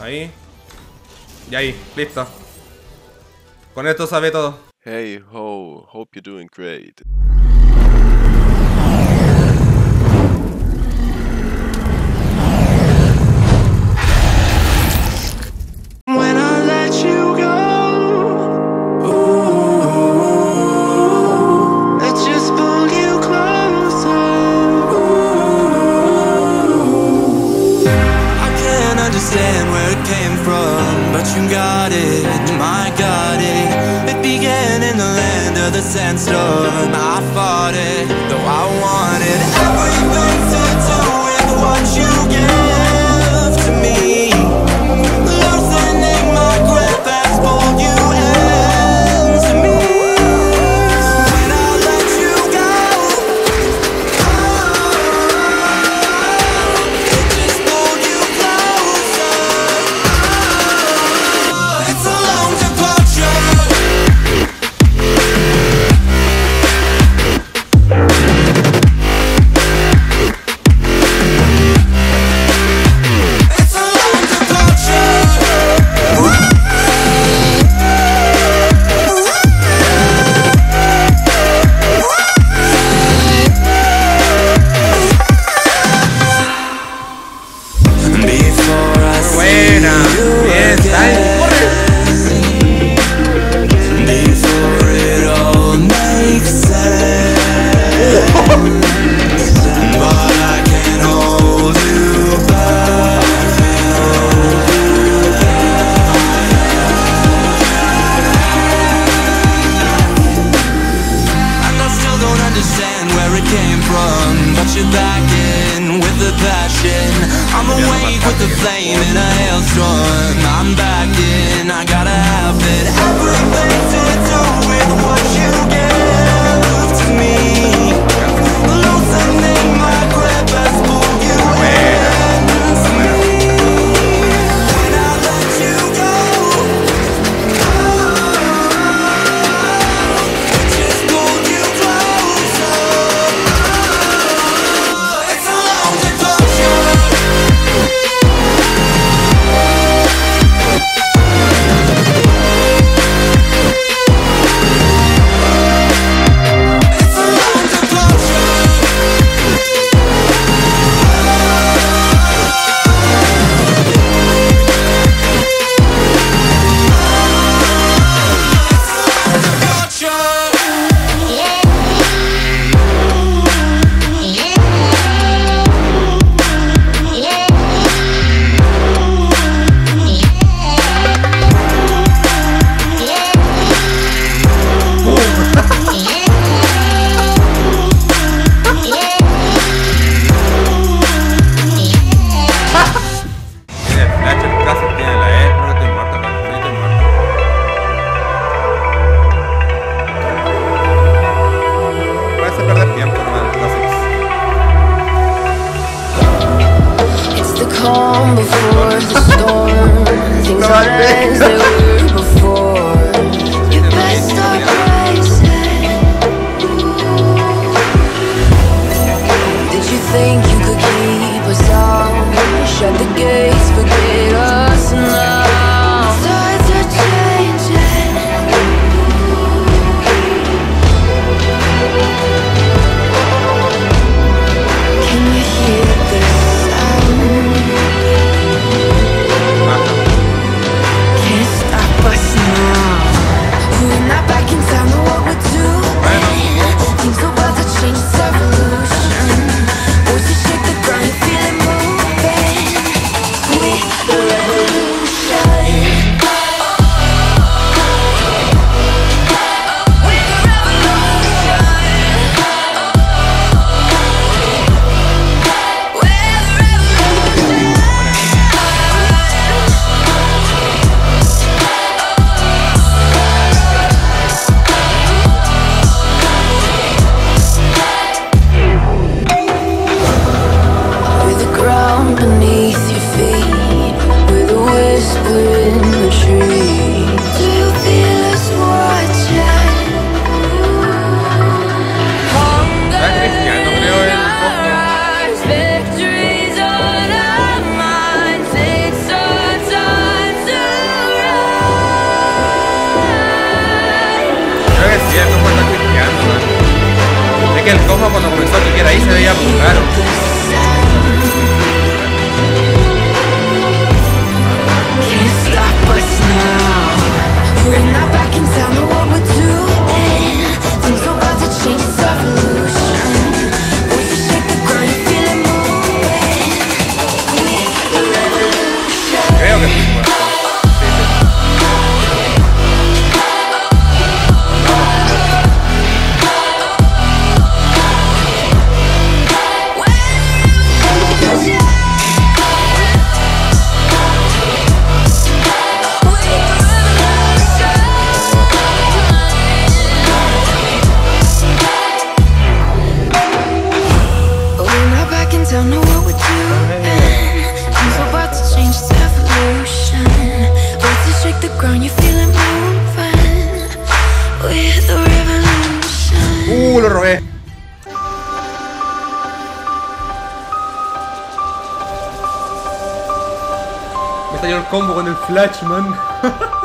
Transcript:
Ahí. Y ahí, listo. Con esto sabe todo. Hey ho, hope you're doing great. understand where it came from, but you got it, my got it. It began in the land of the sandstorm. I fought it, though I wanted. Que el combo cuando comenzó a tocar ahí se veía muy raro. Back know what we're doing. Things are about to change, it's evolution. Shake the ground, you feel it moving. The revolution. Uh, lo robé. Me salió el combo con el flash, man.